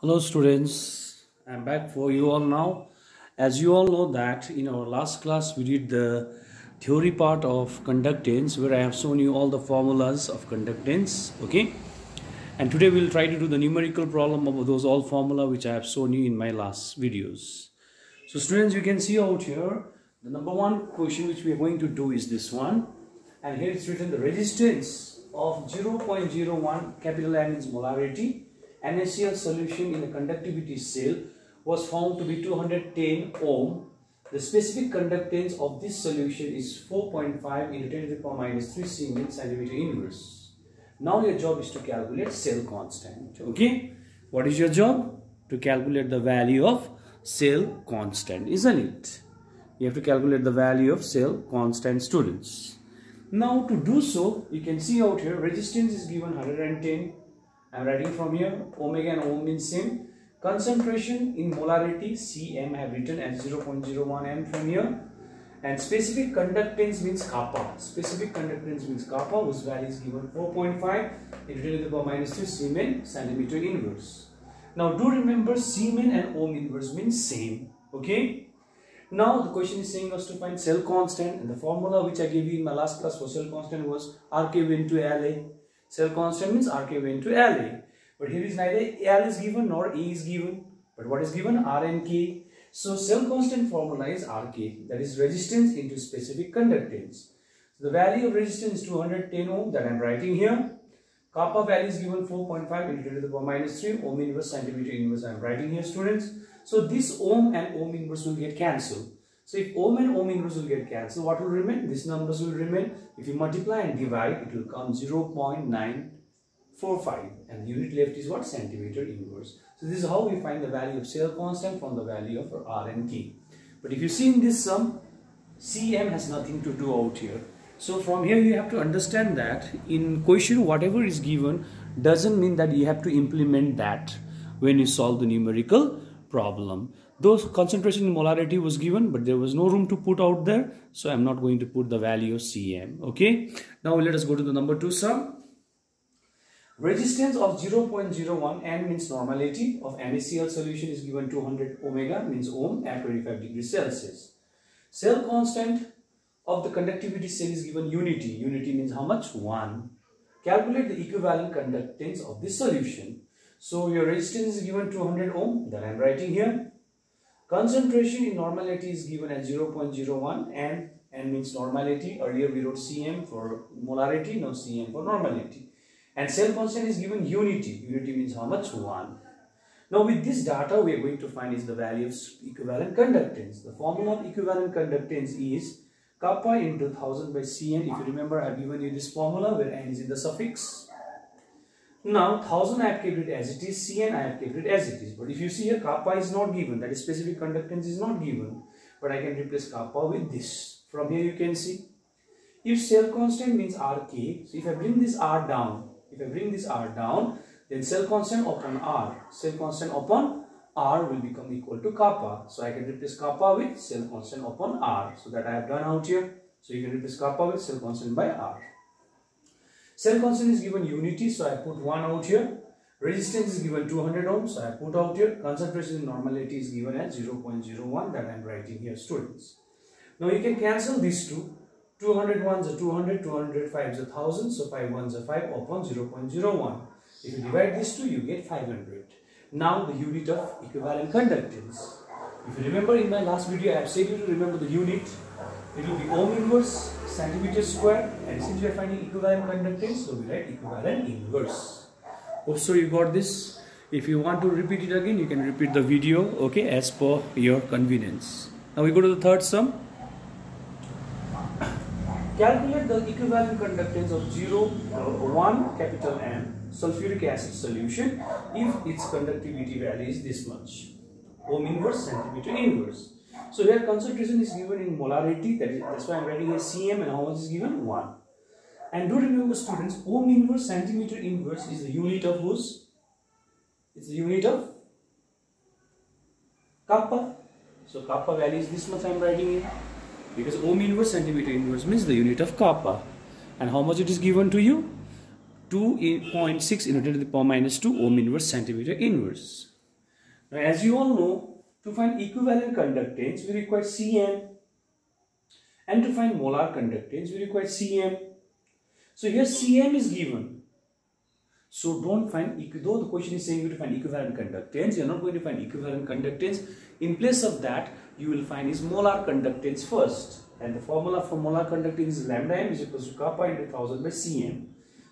Hello students, I'm back for you all now. As you all know that in our last class we did the theory part of conductance where I have shown you all the formulas of conductance, okay? And today we'll try to do the numerical problem of those all formula which I have shown you in my last videos. So students you can see out here the number one question which we are going to do is this one and here it's written the resistance of 0.01 capital M is molarity NaCl solution in a conductivity cell was found to be 210 ohm. The specific conductance of this solution is 4.5 into 10 to the power minus 3 Siemens centimeter inverse. Now your job is to calculate cell constant. Okay. What is your job? To calculate the value of cell constant, isn't it? You have to calculate the value of cell constant students. Now to do so, you can see out here resistance is given 110 I'm writing from here omega and ohm means same. Concentration in molarity Cm I have written as 0.01 m from here. And specific conductance means kappa. Specific conductance means kappa whose value is given 4.5 into 10 to the power minus 3 Siemens centimeter inverse. Now do remember Siemens and ohm inverse means same. Okay. Now the question is saying us to find cell constant and the formula which I gave you in my last class for cell constant was RK into LA. Cell constant means RK into LA. But here is neither L is given nor A is given. But what is given? R and K. So cell constant formula is RK. That is resistance into specific conductance. So the value of resistance is 210 ohm that I am writing here. Kappa value is given 4.5 into 10 to the power minus 3 ohm inverse centimeter inverse I am writing here students. So this ohm and ohm inverse will get cancelled. So if ohm and ohm inverse will get cancelled, what will remain? These numbers will remain. If you multiply and divide, it will come 0.945 and the unit left is what? Centimeter inverse. So this is how we find the value of cell constant from the value of R and K. But if you see in this sum, Cm has nothing to do out here. So from here you have to understand that in question whatever is given doesn't mean that you have to implement that when you solve the numerical problem. Though concentration in molarity was given, but there was no room to put out there. So I'm not going to put the value of Cm. Okay. Now let us go to the number 2 sum. Resistance of 0.01 N means normality of NaCl solution is given 200 omega means ohm at 25 degrees Celsius. Cell constant of the conductivity cell is given unity. Unity means how much? 1. Calculate the equivalent conductance of this solution. So your resistance is given 200 ohm that I am writing here. Concentration in normality is given as 0.01 and N means normality. Earlier we wrote Cm for molarity, now Cn for normality. And cell constant is given unity. Unity means how much? 1. Now with this data we are going to find is the value of equivalent conductance. The formula of equivalent conductance is kappa into 1000 by Cn. If you remember I have given you this formula where N is in the suffix now 1000 I have kept it as it is, Cn I have kept it as it is. But if you see here kappa is not given, that is specific conductance is not given. But I can replace kappa with this. From here you can see. If cell constant means Rk, so if I bring this R down, if I bring this R down, then cell constant upon R, cell constant upon R will become equal to kappa. So I can replace kappa with cell constant upon R. So that I have done out here. So you can replace kappa with cell constant by R. Cell constant is given unity, so I put 1 out here. Resistance is given 200 ohms, so I put out here. Concentration normality is given as 0.01 that I am writing here students. Now you can cancel these two. 200 ones are 200, 205 is 1000, so 5 ones are 5 upon 0.01. If you divide these two, you get 500. Now the unit of equivalent conductance. If you remember in my last video, I have said you to remember the unit. It will be ohm inverse centimeter square and since we are finding equivalent conductance so we write equivalent inverse. Hope so you got this? If you want to repeat it again you can repeat the video okay as per your convenience. Now we go to the third sum. Calculate the equivalent conductance of 0 uh, 1 capital M sulfuric acid solution if its conductivity value is this much. Ohm inverse centimeter inverse so here concentration is given in molarity, that is, that's why I'm writing here Cm and how much is given? 1. And do remember students, ohm inverse centimeter inverse is the unit of whose? It's the unit of kappa. So kappa value is this much I'm writing here. Because ohm inverse centimeter inverse means the unit of kappa. And how much it is given to you? 2.6 into 10 to the power minus 2 ohm inverse centimeter inverse. Now, as you all know, to find equivalent conductance, we require Cn. And to find molar conductance, we require Cm. So here Cm is given. So don't find, though the question is saying you to find equivalent conductance, you're not going to find equivalent conductance. In place of that, you will find is molar conductance first. And the formula for molar conductance is lambda m is equal to kappa into 1000 by Cm.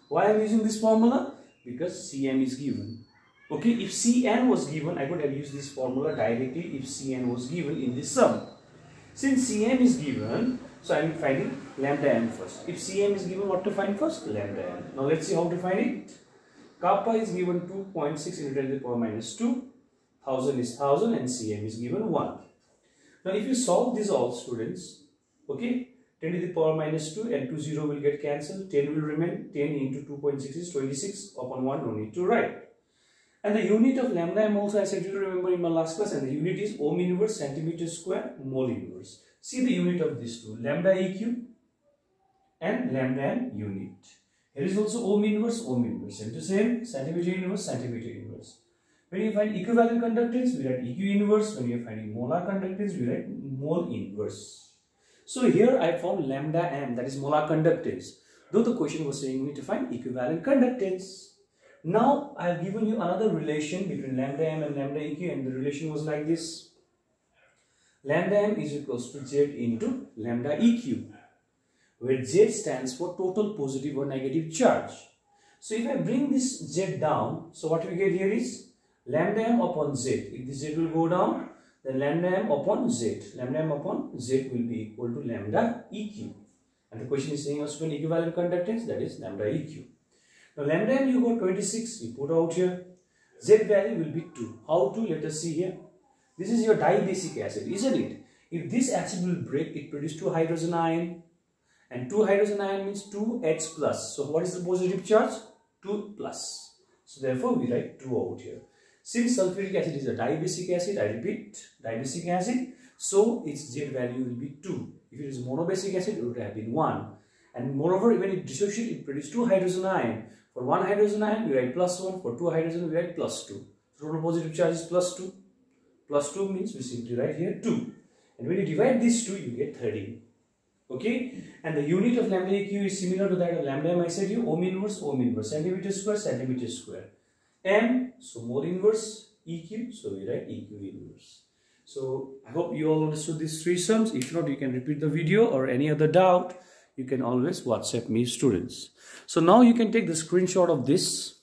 Why I'm using this formula? Because Cm is given. Okay, if Cn was given, I could have used this formula directly if Cn was given in this sum. Since Cm is given, so I am finding lambda m first. If Cm is given, what to find first? Lambda m. Now let's see how to find it. Kappa is given 2.6 into 10 to the power minus 2. 1000 is 1000 and Cm is given 1. Now if you solve this all students, okay, 10 to the power minus 2 and 2 0 will get cancelled. 10 will remain. 10 into 2.6 is 26 upon 1 no need to write. And the unit of lambda m also I said you to remember in my last class and the unit is ohm inverse centimeter square mole inverse. See the unit of these two lambda eq and lambda m unit. Here is also ohm inverse ohm inverse and the same centimeter inverse centimeter inverse. When you find equivalent conductance we write eq inverse. When you are finding molar conductance we write mole inverse. So here I found lambda m that is molar conductance. Though the question was saying we need to find equivalent conductance. Now I have given you another relation between lambda m and lambda eq and the relation was like this. Lambda m is equals to z into lambda eq where z stands for total positive or negative charge. So if I bring this z down, so what we get here is lambda m upon z. If the z will go down, then lambda m upon z. Lambda m upon z will be equal to lambda eq. And the question is saying us an equivalent conductance that is lambda eq. Now lambda m you got 26, you put out here. Z value will be 2. How to? Let us see here. This is your dibasic acid, isn't it? If this acid will break, it produces 2 hydrogen ion. And 2 hydrogen ion means 2H plus. So what is the positive charge? 2 plus. So therefore we write 2 out here. Since sulfuric acid is a dibasic acid, I repeat, dibasic acid, so its Z value will be 2. If it is monobasic acid, it would have been 1. And moreover, when it dissociates, it produces 2 hydrogen ion. For one hydrogen ion, we write plus 1. For two hydrogen, we write plus 2. So total positive charge is plus 2. Plus 2 means we simply write here 2. And when you divide these two, you get 13. Okay? And the unit of lambda eq is similar to that of lambda m. I said you ohm inverse, ohm inverse, centimeter square, centimeter square. M, so mole inverse, eq, so we write eq inverse. So I hope you all understood these three sums. If not, you can repeat the video or any other doubt you can always WhatsApp me students. So now you can take the screenshot of this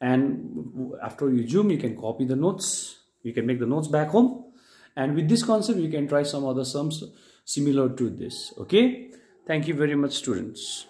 and after you zoom you can copy the notes. You can make the notes back home and with this concept you can try some other sums similar to this. Okay. Thank you very much students.